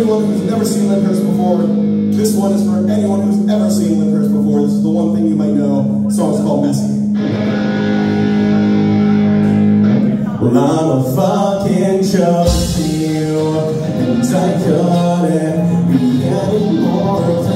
anyone who's never seen Lyndhurst before. This one is for anyone who's ever seen Lyndhurst before. This is the one thing you might know. The song is called Messy. Well, I'm a fucking joke to you, and I couldn't be any more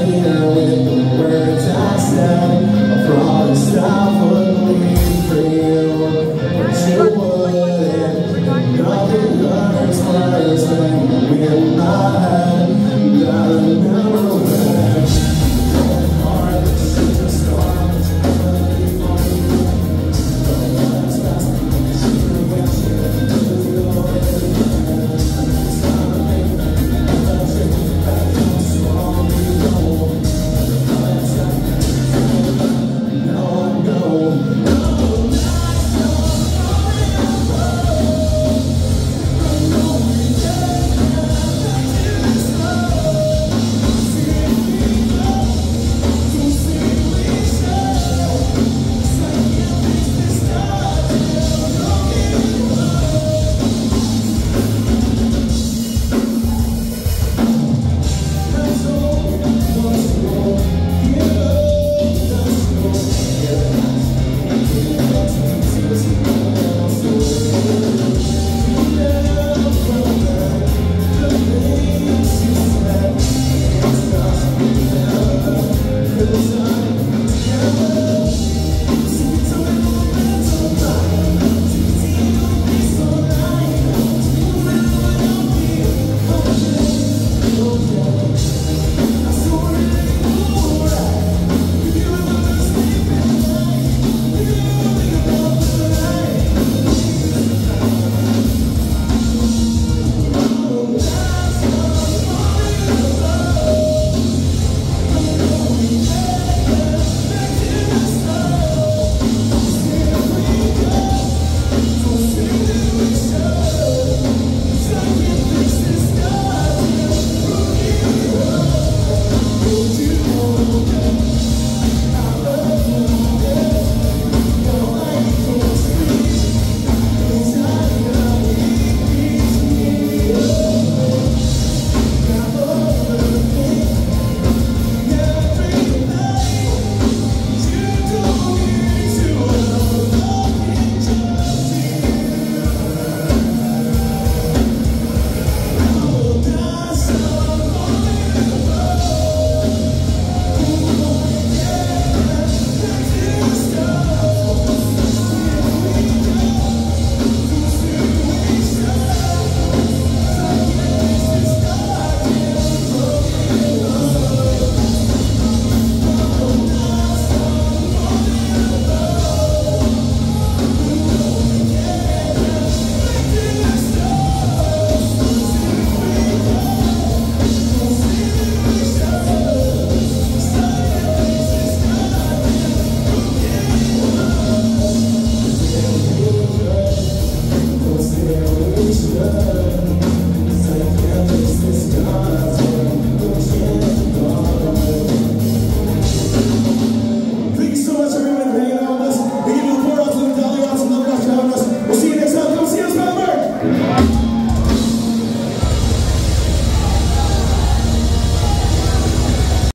Yeah.